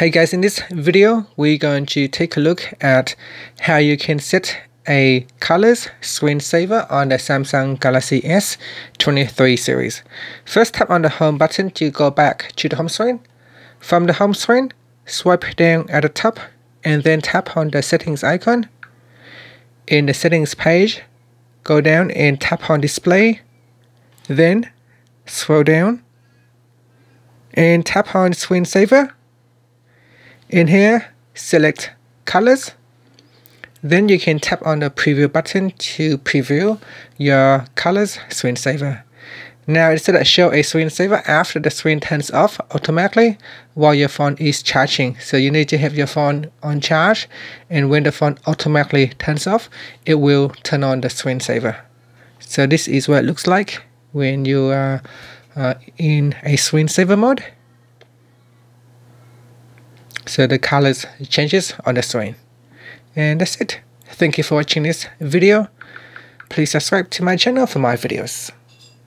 Hey guys, in this video, we're going to take a look at how you can set a colors screensaver on the Samsung Galaxy S23 series. First tap on the home button to go back to the home screen. From the home screen, swipe down at the top and then tap on the settings icon. In the settings page, go down and tap on display. Then scroll down and tap on screensaver in here, select colors. Then you can tap on the preview button to preview your colors screensaver. Now instead of show a screensaver after the screen turns off automatically while your phone is charging. So you need to have your phone on charge and when the phone automatically turns off, it will turn on the screensaver. So this is what it looks like when you are uh, in a screensaver mode so the colors changes on the screen. And that's it. Thank you for watching this video. Please subscribe to my channel for more videos